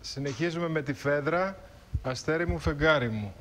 Συνεχίζουμε με τη Φέδρα, αστέρι μου, φεγγάρι μου.